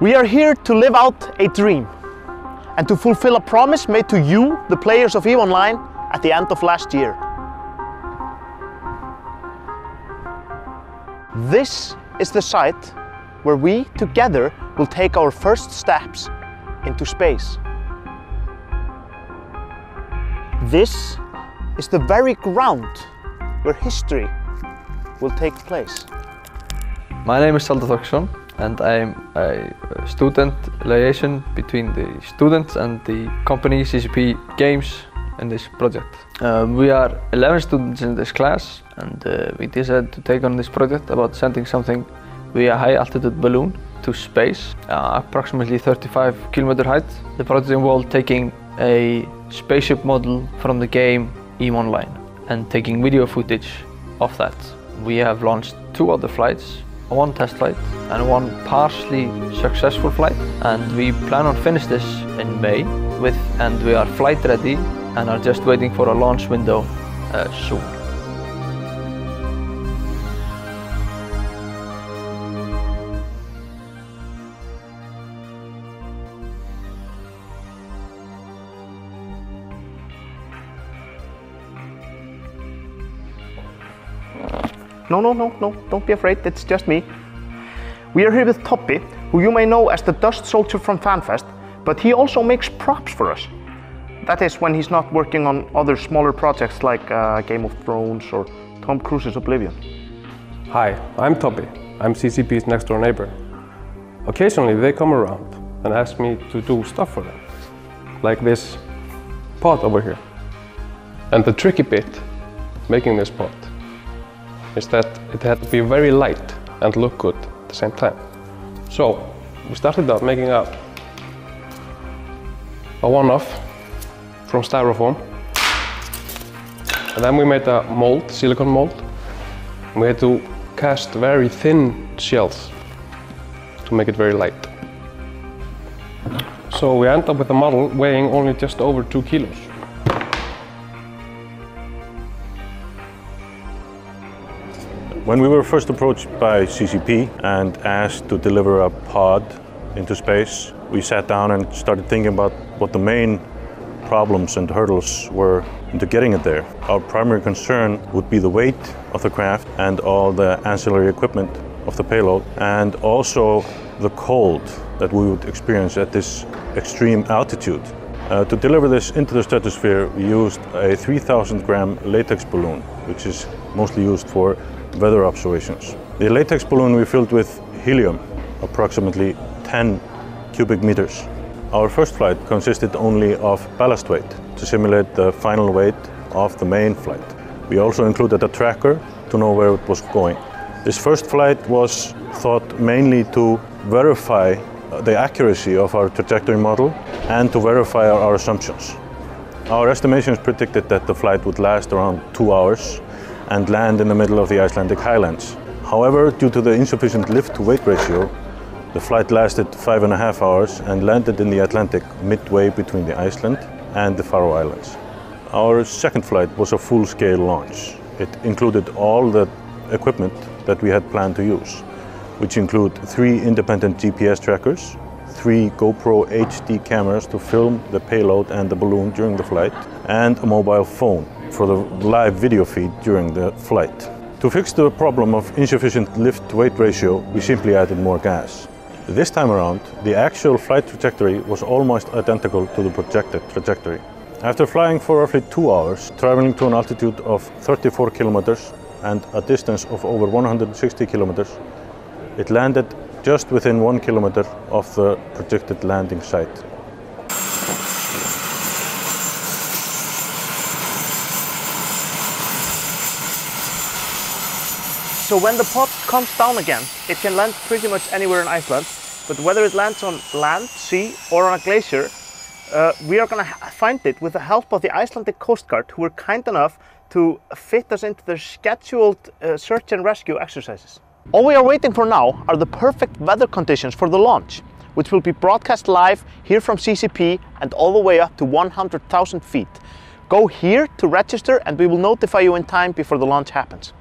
We are here to live out a dream and to fulfill a promise made to you, the players of EVE Online, at the end of last year. This is the site where we together will take our first steps into space. This is the very ground where history will take place. My name is Salda Þorksson and I'm a student liaison between the students and the company CCP Games in this project. Uh, we are 11 students in this class and uh, we decided to take on this project about sending something via high altitude balloon to space, uh, approximately 35 kilometer height. The project involved taking a spaceship model from the game EVE Online and taking video footage of that. We have launched two other flights, one test flight and one partially successful flight and we plan on finish this in May with and we are flight ready and are just waiting for a launch window uh, soon. No, no, no, no, don't be afraid, it's just me. We are here with Tobbi, who you may know as the Dust Soldier from FanFest, but he also makes props for us. That is when he's not working on other smaller projects like uh, Game of Thrones or Tom Cruise's Oblivion. Hi, I'm Tobbi. I'm CCP's next door neighbor. Occasionally they come around and ask me to do stuff for them, like this pod over here. And the tricky bit, making this pod, is that it had to be very light and look good at the same time. So we started out making a, a one-off from styrofoam. And then we made a mold, silicone mold. We had to cast very thin shells to make it very light. So we end up with a model weighing only just over two kilos. When we were first approached by CCP and asked to deliver a pod into space, we sat down and started thinking about what the main problems and hurdles were into getting it there. Our primary concern would be the weight of the craft and all the ancillary equipment of the payload, and also the cold that we would experience at this extreme altitude. Uh, to deliver this into the stratosphere, we used a 3,000 gram latex balloon, which is mostly used for weather observations. The latex balloon we filled with helium, approximately 10 cubic meters. Our first flight consisted only of ballast weight to simulate the final weight of the main flight. We also included a tracker to know where it was going. This first flight was thought mainly to verify uh, the accuracy of our trajectory model and to verify our, our assumptions. Our estimations predicted that the flight would last around two hours and land in the middle of the Icelandic highlands. However, due to the insufficient lift to weight ratio, the flight lasted five and a half hours and landed in the Atlantic midway between the Iceland and the Faroe Islands. Our second flight was a full-scale launch. It included all the equipment that we had planned to use, which include three independent GPS trackers, three GoPro HD cameras to film the payload and the balloon during the flight, and a mobile phone for the live video feed during the flight. To fix the problem of insufficient lift-weight ratio, we simply added more gas. This time around, the actual flight trajectory was almost identical to the projected trajectory. After flying for roughly two hours, traveling to an altitude of 34 kilometers and a distance of over 160 kilometers, it landed just within one kilometer of the projected landing site. So when the pod comes down again, it can land pretty much anywhere in Iceland, but whether it lands on land, sea or on a glacier, uh, we are going to find it with the help of the Icelandic Coast Guard who were kind enough to fit us into their scheduled uh, search and rescue exercises. All we are waiting for now are the perfect weather conditions for the launch, which will be broadcast live here from CCP and all the way up to 100,000 feet. Go here to register and we will notify you in time before the launch happens.